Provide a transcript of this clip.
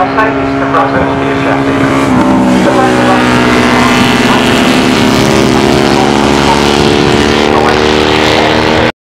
I say this to Russell, dear.